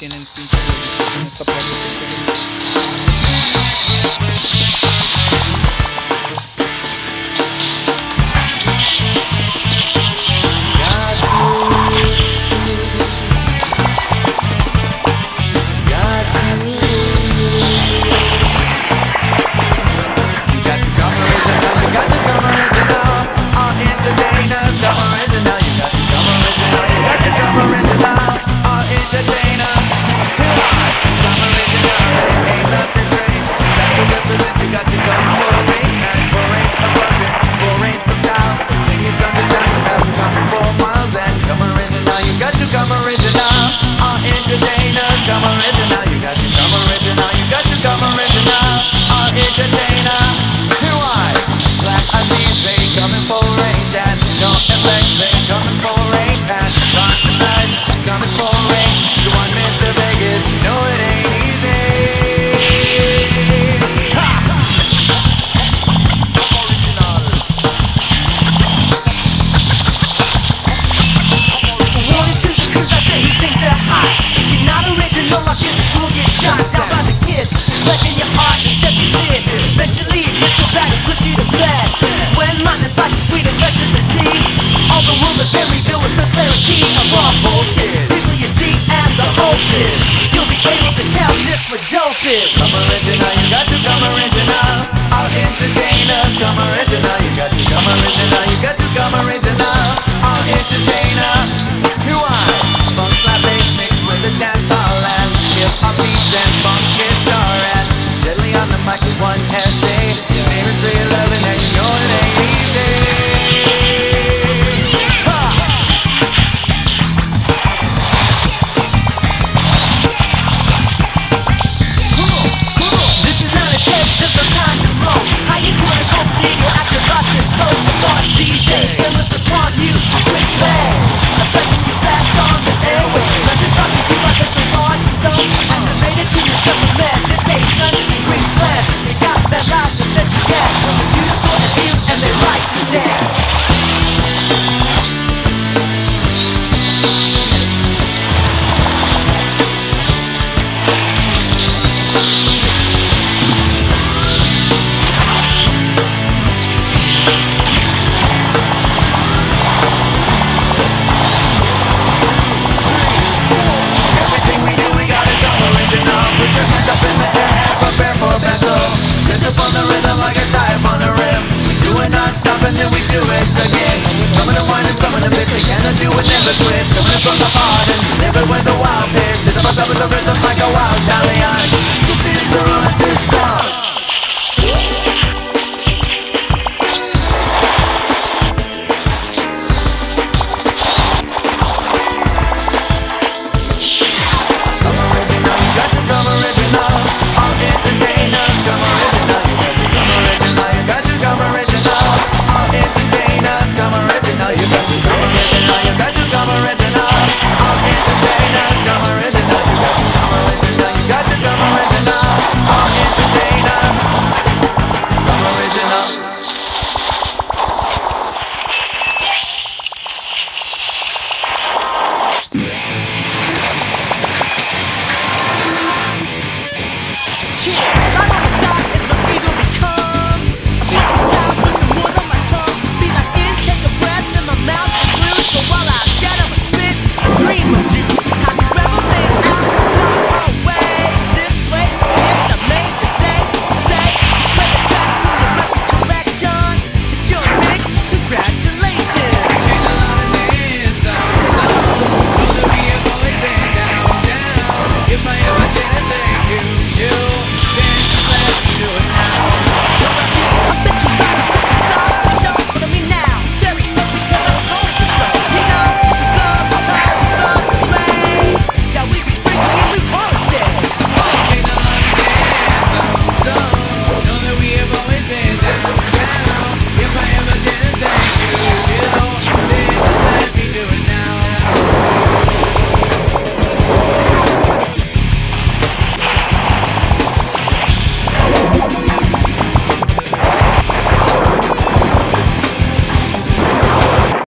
tienen pinches en esta parte. Let us see of voltage Here's you see and the hope is You'll be able to tell just what dope is. Come and you got to come and deny I'll Come and you got to come and You got to come and deny I'll entertain? Funk slap bass mixed with a dance And hip hop beats and funk guitar. And deadly on the mic with one essay Lyrics say 11 and your name with the rhythm.